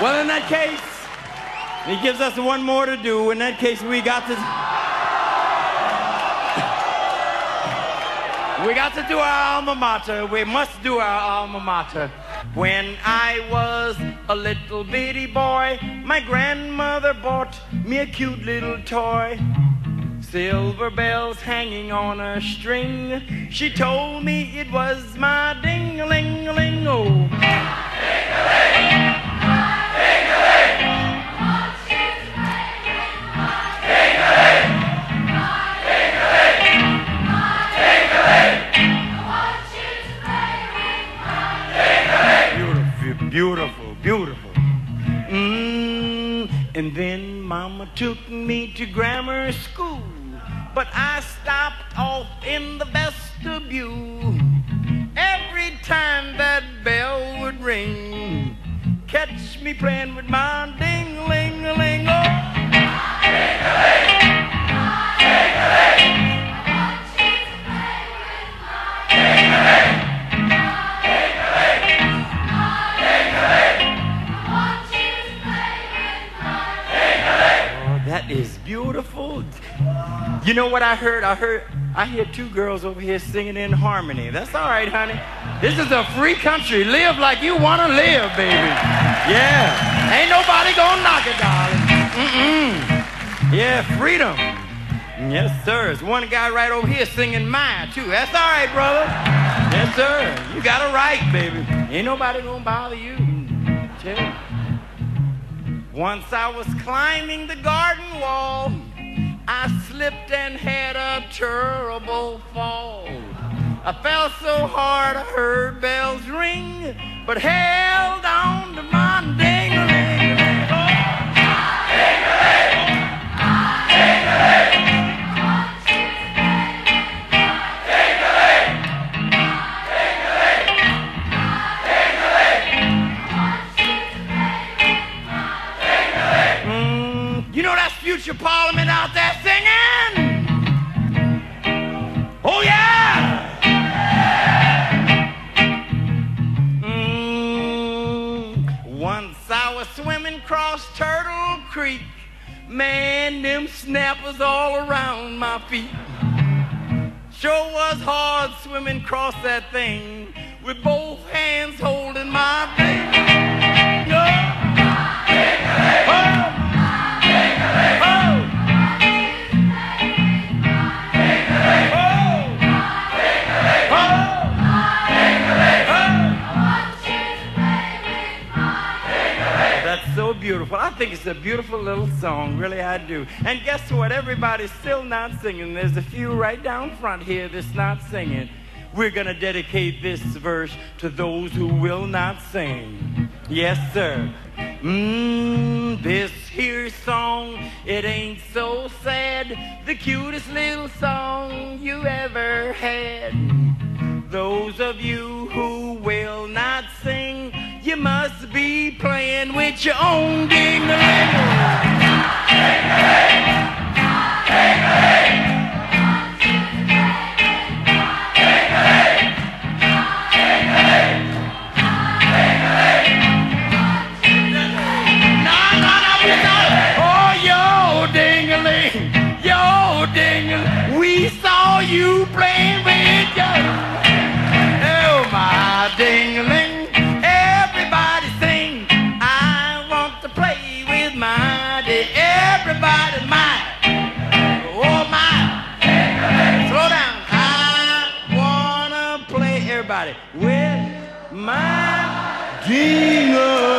Well, in that case, he gives us one more to do. In that case, we got to. We got to do our alma mater. We must do our alma mater. When I was a little bitty boy, my grandmother bought me a cute little toy. Silver bells hanging on a string. She told me it was my ding-a-ling-a-ling-o. Ding-a-ling! Beautiful, beautiful. Mm, and then Mama took me to grammar school, but I stopped off in the vestibule. Every time that bell would ring, catch me playing with my ding-a-ling-a-ling. Is beautiful. You know what I heard? I heard I hear two girls over here singing in harmony. That's all right, honey. This is a free country. Live like you want to live, baby. Yeah. Ain't nobody gonna knock it, darling. Mm-mm. Yeah, freedom. Yes, sir. There's one guy right over here singing mine, too. That's all right, brother. Yes, sir. You got a right, baby. Ain't nobody gonna bother you. Chill. Once I was climbing the garden wall, I slipped and had a terrible fall. I fell so hard I heard bells ring, but held future parliament out there singing. Oh, yeah. Mm, once I was swimming across Turtle Creek. Man, them snappers all around my feet. Sure was hard swimming across that thing with both hands holding beautiful. I think it's a beautiful little song, really I do. And guess what? Everybody's still not singing. There's a few right down front here that's not singing. We're going to dedicate this verse to those who will not sing. Yes, sir. Mmm, this here song, it ain't so sad. The cutest little song you ever had. Those of you who will not be playing with your own. We saw you playing Everybody. Oh my. Slow down. I wanna play everybody with my ding-a-ling.